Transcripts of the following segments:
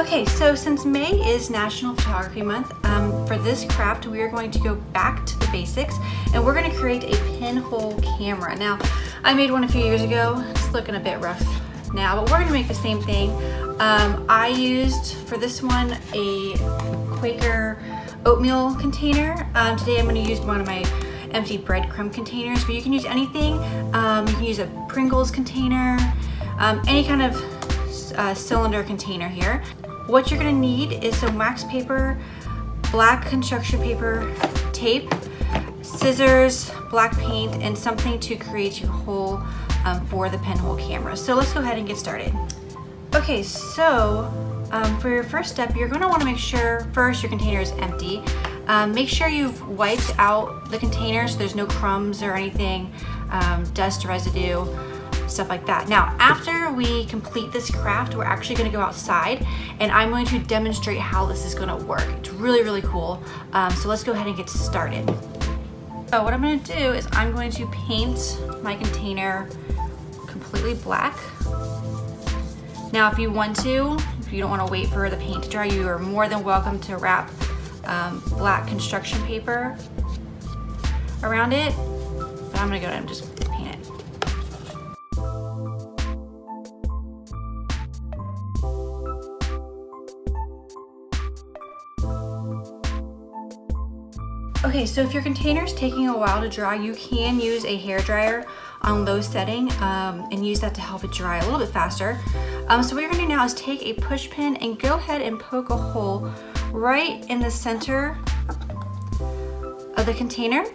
Okay, so since May is National Photography Month, um, for this craft we are going to go back to the basics and we're going to create a pinhole camera. Now, I made one a few years ago. It's looking a bit rough now, but we're going to make the same thing. Um, I used, for this one, a Quaker oatmeal container. Um, today I'm going to use one of my empty breadcrumb containers, but you can use anything. Um, you can use a Pringles container, um, any kind of uh, cylinder container here. What you're gonna need is some wax paper, black construction paper, tape, scissors, black paint, and something to create your hole um, for the pinhole camera. So let's go ahead and get started. Okay, so um, for your first step, you're gonna wanna make sure first your container is empty. Um, make sure you've wiped out the container so there's no crumbs or anything, um, dust residue, stuff like that. Now, after we complete this craft, we're actually gonna go outside and I'm going to demonstrate how this is gonna work. It's really, really cool. Um, so let's go ahead and get started. So what I'm gonna do is I'm going to paint my container completely black. Now, if you want to, if you don't wanna wait for the paint to dry, you are more than welcome to wrap um, black construction paper around it. But I'm gonna go ahead and just Okay, so if your container is taking a while to dry, you can use a hair dryer on low setting um, and use that to help it dry a little bit faster. Um, so what you're gonna do now is take a push pin and go ahead and poke a hole right in the center of the container.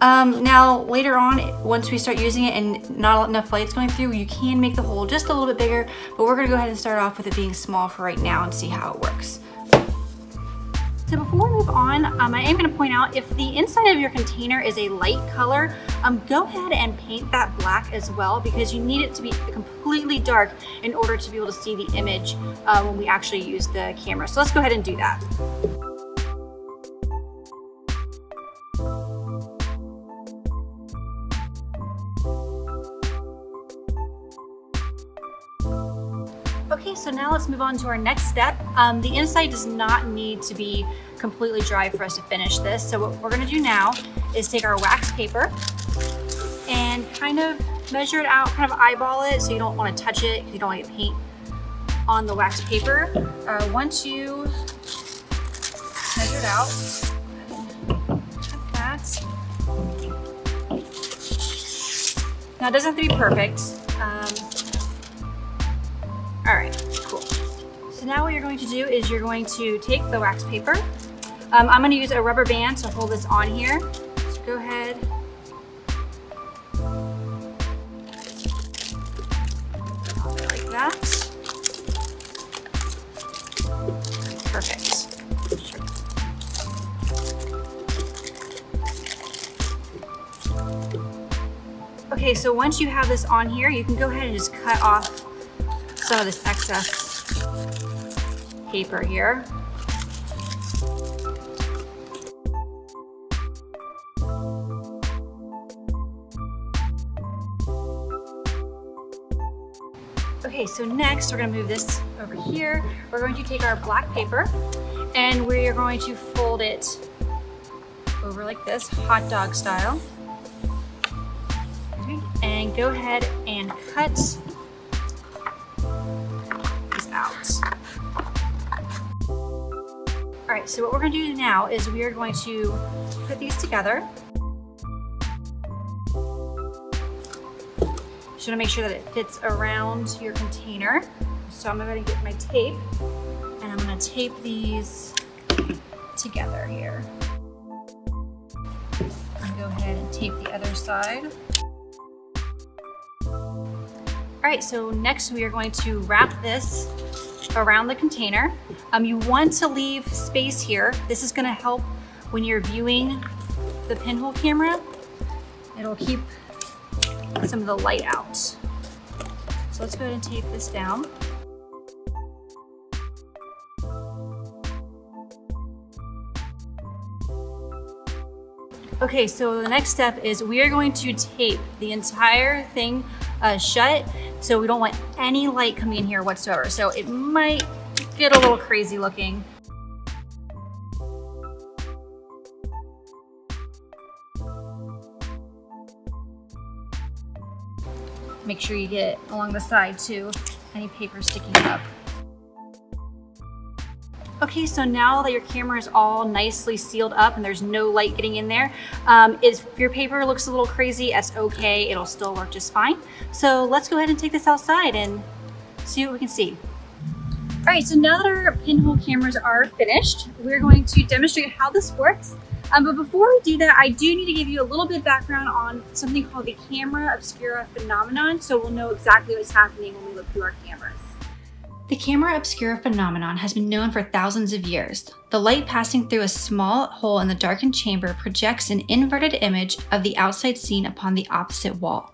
Um, now later on, once we start using it and not enough light's going through, you can make the hole just a little bit bigger, but we're gonna go ahead and start off with it being small for right now and see how it works. So before we move on, um, I am gonna point out if the inside of your container is a light color, um, go ahead and paint that black as well because you need it to be completely dark in order to be able to see the image uh, when we actually use the camera. So let's go ahead and do that. Okay, so now let's move on to our next step. Um, the inside does not need to be completely dry for us to finish this. So what we're gonna do now is take our wax paper and kind of measure it out, kind of eyeball it so you don't wanna touch it, you don't wanna paint on the wax paper. Uh, once you measure it out, that. Now it doesn't have to be perfect. All right, cool. So now what you're going to do is you're going to take the wax paper. Um, I'm gonna use a rubber band to hold this on here. So go ahead. Like that. Perfect. Okay, so once you have this on here, you can go ahead and just cut off some of this excess paper here. Okay, so next we're gonna move this over here. We're going to take our black paper and we are going to fold it over like this, hot dog style. Okay, and go ahead and cut out. All right, so what we're gonna do now is we are going to put these together. Just wanna make sure that it fits around your container. So I'm gonna get my tape and I'm gonna tape these together here. And go ahead and tape the other side. All right, so next we are going to wrap this around the container. Um, you want to leave space here. This is gonna help when you're viewing the pinhole camera. It'll keep some of the light out. So let's go ahead and tape this down. Okay, so the next step is we are going to tape the entire thing uh, shut so we don't want any light coming in here whatsoever. So it might get a little crazy looking. Make sure you get along the side too, any paper sticking up. Okay, so now that your camera is all nicely sealed up and there's no light getting in there, um, if your paper looks a little crazy, that's okay. It'll still work just fine. So let's go ahead and take this outside and see what we can see. All right, so now that our pinhole cameras are finished, we're going to demonstrate how this works. Um, but before we do that, I do need to give you a little bit of background on something called the camera obscura phenomenon, so we'll know exactly what's happening when we look through our cameras. The camera obscura phenomenon has been known for thousands of years. The light passing through a small hole in the darkened chamber projects an inverted image of the outside scene upon the opposite wall.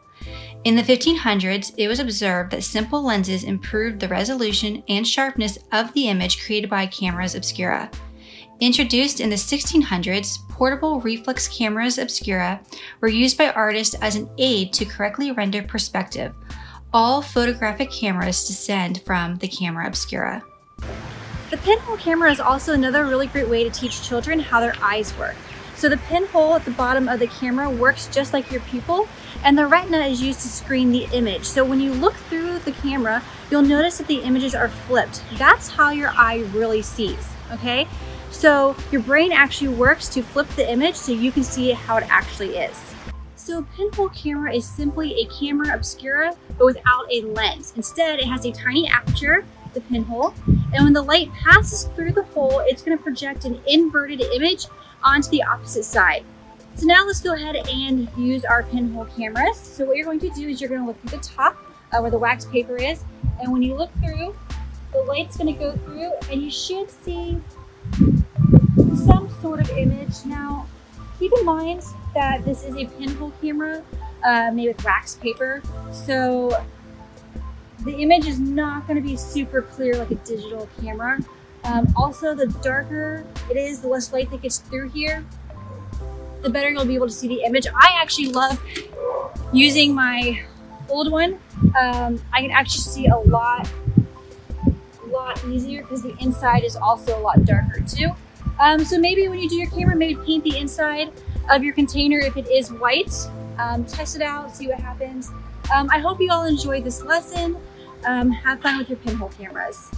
In the 1500s, it was observed that simple lenses improved the resolution and sharpness of the image created by cameras obscura. Introduced in the 1600s, portable reflex cameras obscura were used by artists as an aid to correctly render perspective, all photographic cameras descend from the camera obscura. The pinhole camera is also another really great way to teach children how their eyes work. So the pinhole at the bottom of the camera works just like your pupil, and the retina is used to screen the image. So when you look through the camera, you'll notice that the images are flipped. That's how your eye really sees, okay? So your brain actually works to flip the image so you can see how it actually is. So a pinhole camera is simply a camera obscura, but without a lens. Instead, it has a tiny aperture, the pinhole, and when the light passes through the hole, it's gonna project an inverted image onto the opposite side. So now let's go ahead and use our pinhole cameras. So what you're going to do is you're gonna look through the top uh, where the wax paper is, and when you look through, the light's gonna go through and you should see some sort of image. Now, keep in mind that this is a pinhole camera uh, made with wax paper. So the image is not going to be super clear like a digital camera. Um, also, the darker it is, the less light that gets through here, the better you'll be able to see the image. I actually love using my old one. Um, I can actually see a lot, a lot easier because the inside is also a lot darker too. Um, so maybe when you do your camera, maybe paint the inside of your container if it is white. Um, test it out, see what happens. Um, I hope you all enjoyed this lesson. Um, have fun with your pinhole cameras.